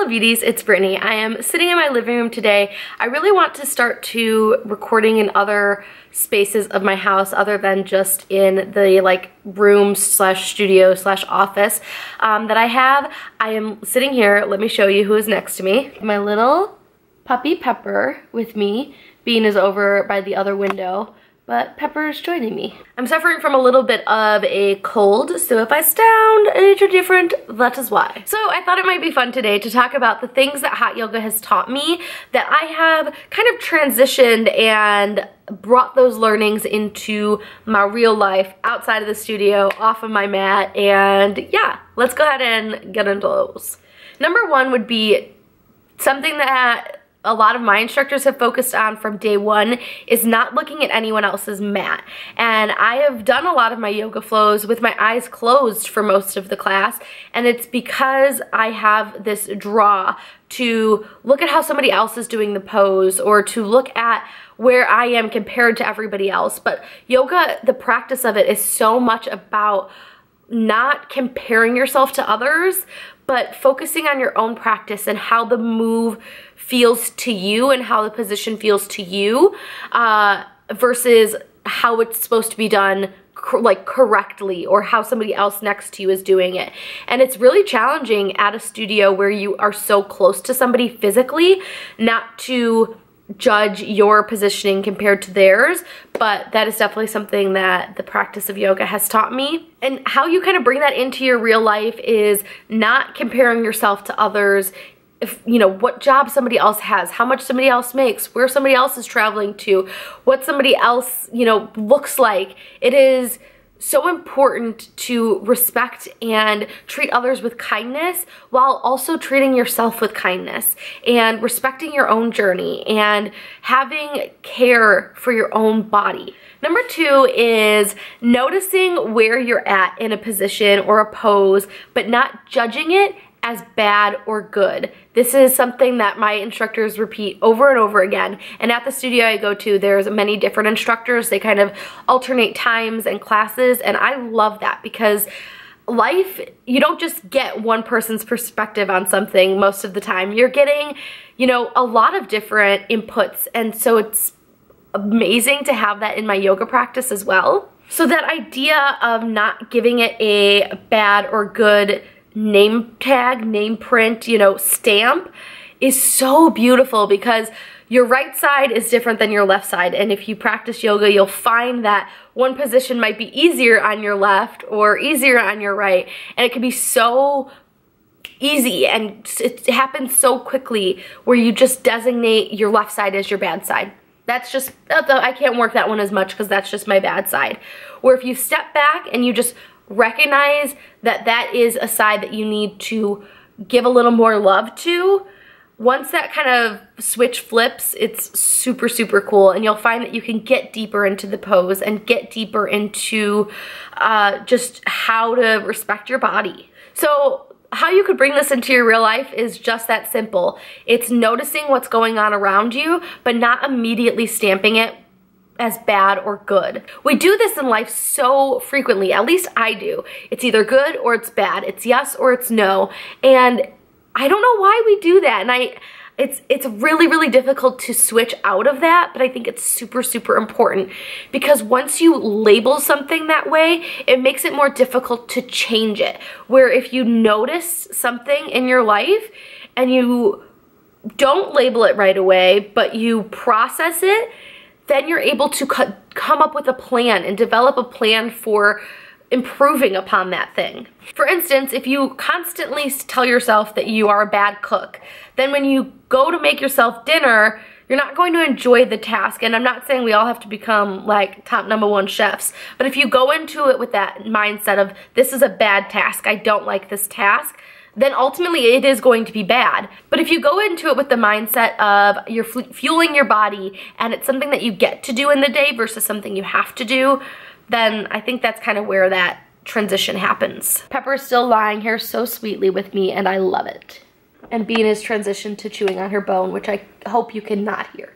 Hello beauties, it's Brittany. I am sitting in my living room today. I really want to start to recording in other spaces of my house other than just in the like room slash studio slash office um, that I have. I am sitting here, let me show you who is next to me. My little puppy Pepper with me. Bean is over by the other window but Pepper is joining me. I'm suffering from a little bit of a cold, so if I sound a little different, that is why. So I thought it might be fun today to talk about the things that hot yoga has taught me that I have kind of transitioned and brought those learnings into my real life outside of the studio, off of my mat, and yeah, let's go ahead and get into those. Number one would be something that a lot of my instructors have focused on from day one is not looking at anyone else's mat. And I have done a lot of my yoga flows with my eyes closed for most of the class. And it's because I have this draw to look at how somebody else is doing the pose or to look at where I am compared to everybody else. But yoga, the practice of it is so much about not comparing yourself to others, but focusing on your own practice and how the move feels to you and how the position feels to you uh, versus how it's supposed to be done like correctly or how somebody else next to you is doing it. And it's really challenging at a studio where you are so close to somebody physically not to judge your positioning compared to theirs, but that is definitely something that the practice of yoga has taught me. And how you kind of bring that into your real life is not comparing yourself to others if you know what job somebody else has how much somebody else makes where somebody else is traveling to what somebody else you know looks like it is so important to respect and treat others with kindness while also treating yourself with kindness and respecting your own journey and having care for your own body. Number two is noticing where you're at in a position or a pose, but not judging it as bad or good. This is something that my instructors repeat over and over again. And at the studio I go to, there's many different instructors. They kind of alternate times and classes. And I love that because life, you don't just get one person's perspective on something most of the time. You're getting, you know, a lot of different inputs. And so it's amazing to have that in my yoga practice as well. So that idea of not giving it a bad or good name tag, name print, you know, stamp is so beautiful because your right side is different than your left side. And if you practice yoga, you'll find that one position might be easier on your left or easier on your right. And it can be so easy and it happens so quickly where you just designate your left side as your bad side. That's just, uh, I can't work that one as much because that's just my bad side. Where if you step back and you just recognize that that is a side that you need to give a little more love to. Once that kind of switch flips, it's super, super cool. And you'll find that you can get deeper into the pose and get deeper into uh, just how to respect your body. So how you could bring this into your real life is just that simple. It's noticing what's going on around you, but not immediately stamping it as bad or good. We do this in life so frequently, at least I do. It's either good or it's bad. It's yes or it's no. And I don't know why we do that. And I it's it's really really difficult to switch out of that but i think it's super super important because once you label something that way it makes it more difficult to change it where if you notice something in your life and you don't label it right away but you process it then you're able to come up with a plan and develop a plan for improving upon that thing. For instance, if you constantly tell yourself that you are a bad cook, then when you go to make yourself dinner, you're not going to enjoy the task. And I'm not saying we all have to become like top number one chefs, but if you go into it with that mindset of this is a bad task, I don't like this task, then ultimately it is going to be bad. But if you go into it with the mindset of you're fueling your body and it's something that you get to do in the day versus something you have to do, then I think that's kind of where that transition happens. Pepper is still lying here so sweetly with me and I love it. And Bean is transitioned to chewing on her bone, which I hope you cannot hear.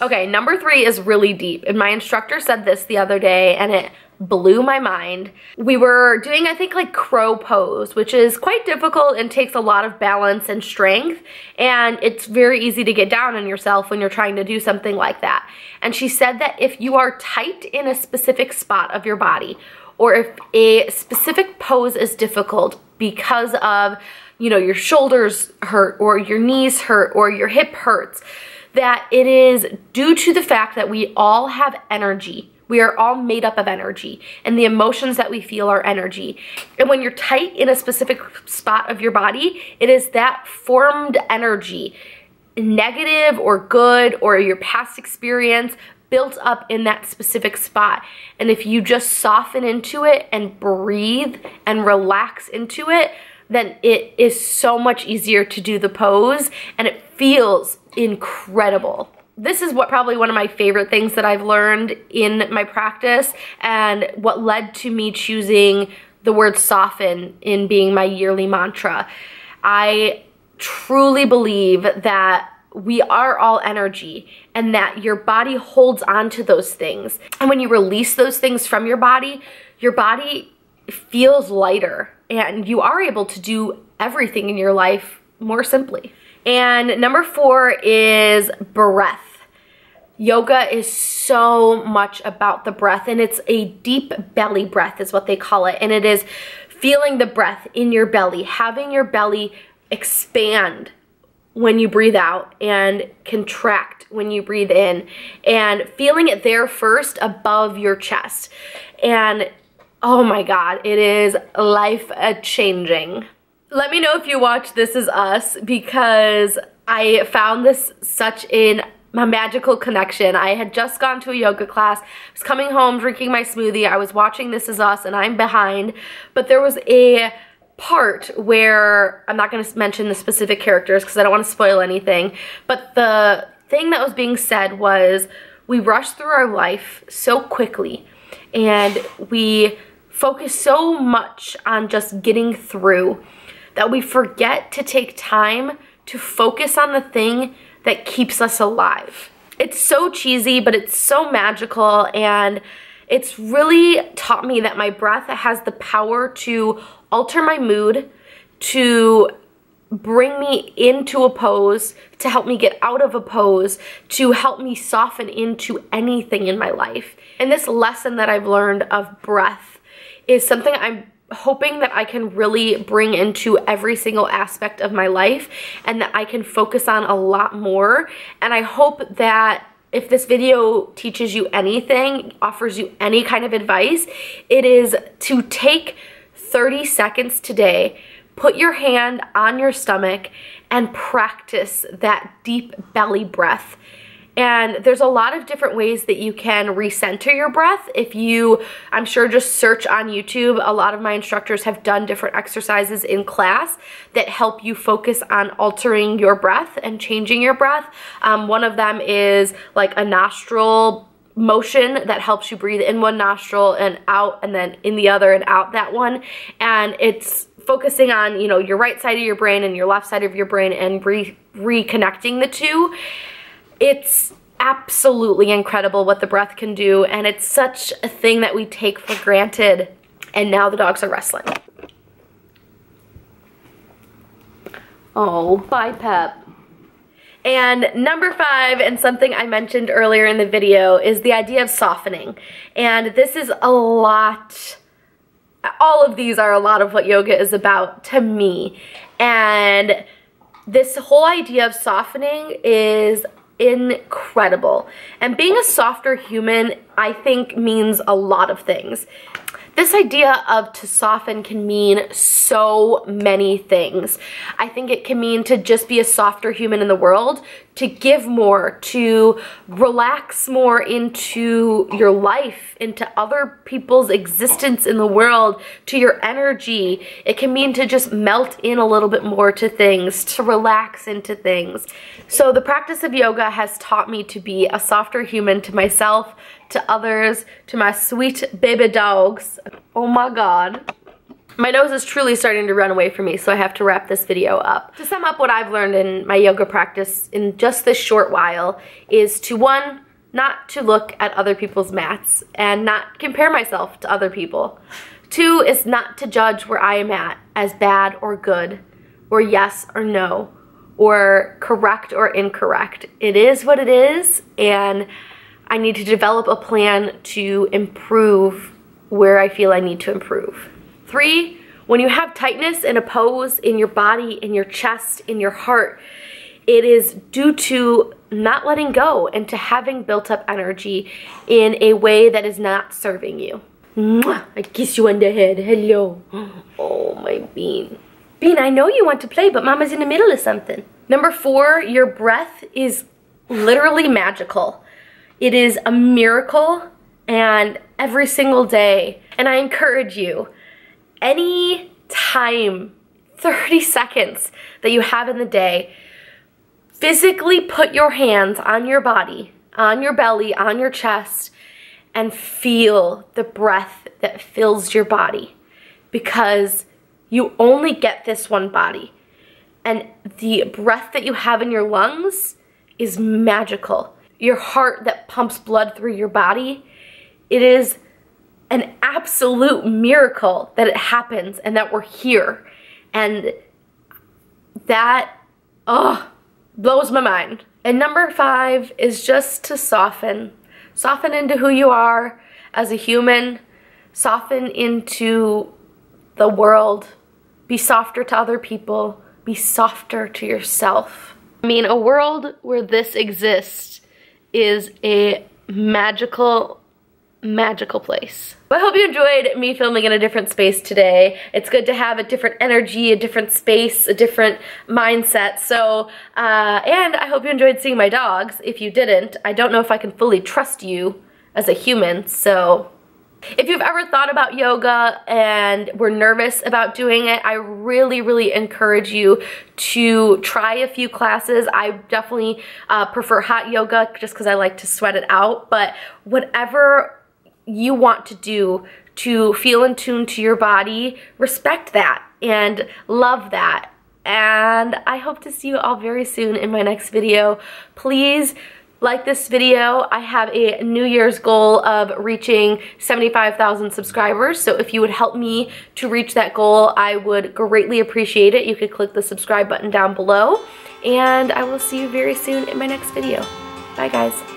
Okay, number three is really deep. And my instructor said this the other day and it blew my mind. We were doing, I think, like crow pose, which is quite difficult and takes a lot of balance and strength. And it's very easy to get down on yourself when you're trying to do something like that. And she said that if you are tight in a specific spot of your body, or if a specific pose is difficult because of, you know, your shoulders hurt, or your knees hurt, or your hip hurts, that it is due to the fact that we all have energy we are all made up of energy, and the emotions that we feel are energy. And when you're tight in a specific spot of your body, it is that formed energy, negative or good, or your past experience built up in that specific spot. And if you just soften into it and breathe and relax into it, then it is so much easier to do the pose and it feels incredible this is what probably one of my favorite things that I've learned in my practice and what led to me choosing the word soften in being my yearly mantra. I truly believe that we are all energy and that your body holds on to those things. And when you release those things from your body, your body feels lighter and you are able to do everything in your life more simply. And number four is breath. Yoga is so much about the breath and it's a deep belly breath is what they call it. And it is feeling the breath in your belly, having your belly expand when you breathe out and contract when you breathe in and feeling it there first above your chest. And oh my God, it is life changing. Let me know if you watch This Is Us because I found this such an a magical connection. I had just gone to a yoga class, I was coming home drinking my smoothie, I was watching This Is Us and I'm behind, but there was a part where, I'm not going to mention the specific characters because I don't want to spoil anything, but the thing that was being said was we rush through our life so quickly and we focus so much on just getting through that we forget to take time to focus on the thing that keeps us alive. It's so cheesy, but it's so magical and it's really taught me that my breath has the power to alter my mood, to bring me into a pose, to help me get out of a pose, to help me soften into anything in my life. And this lesson that I've learned of breath is something I'm hoping that I can really bring into every single aspect of my life and that I can focus on a lot more. And I hope that if this video teaches you anything, offers you any kind of advice, it is to take 30 seconds today, put your hand on your stomach, and practice that deep belly breath. And there's a lot of different ways that you can recenter your breath. If you, I'm sure just search on YouTube, a lot of my instructors have done different exercises in class that help you focus on altering your breath and changing your breath. Um, one of them is like a nostril motion that helps you breathe in one nostril and out and then in the other and out that one. And it's focusing on, you know, your right side of your brain and your left side of your brain and re reconnecting the two it's absolutely incredible what the breath can do and it's such a thing that we take for granted and now the dogs are wrestling. Oh, bye Pep. And number five, and something I mentioned earlier in the video, is the idea of softening. And this is a lot, all of these are a lot of what yoga is about to me. And this whole idea of softening is incredible. And being a softer human, I think, means a lot of things. This idea of to soften can mean so many things. I think it can mean to just be a softer human in the world, to give more, to relax more into your life, into other people's existence in the world, to your energy. It can mean to just melt in a little bit more to things, to relax into things. So the practice of yoga has taught me to be a softer human to myself, to others, to my sweet baby dogs. Oh my god. My nose is truly starting to run away from me, so I have to wrap this video up. To sum up what I've learned in my yoga practice in just this short while is to one, not to look at other people's mats and not compare myself to other people. Two is not to judge where I am at as bad or good, or yes or no, or correct or incorrect. It is what it is, and I need to develop a plan to improve where I feel I need to improve. Three, when you have tightness in a pose in your body, in your chest, in your heart, it is due to not letting go and to having built up energy in a way that is not serving you. I kiss you on the head. Hello. Oh, my bean. Bean, I know you want to play, but mama's in the middle of something. Number four, your breath is literally magical. It is a miracle and every single day. And I encourage you, any time, 30 seconds that you have in the day, physically put your hands on your body, on your belly, on your chest, and feel the breath that fills your body because you only get this one body. And the breath that you have in your lungs is magical. Your heart that pumps blood through your body, it is an absolute miracle that it happens and that we're here. And that, oh, blows my mind. And number five is just to soften. Soften into who you are as a human. Soften into the world. Be softer to other people. Be softer to yourself. I mean, a world where this exists is a magical magical place. I hope you enjoyed me filming in a different space today. It's good to have a different energy, a different space, a different mindset. So, uh, and I hope you enjoyed seeing my dogs. If you didn't, I don't know if I can fully trust you as a human, so if you've ever thought about yoga and were nervous about doing it, I really, really encourage you to try a few classes. I definitely uh, prefer hot yoga just because I like to sweat it out, but whatever you want to do to feel in tune to your body, respect that and love that. And I hope to see you all very soon in my next video. Please like this video. I have a New Year's goal of reaching 75,000 subscribers. So if you would help me to reach that goal, I would greatly appreciate it. You could click the subscribe button down below. And I will see you very soon in my next video. Bye guys.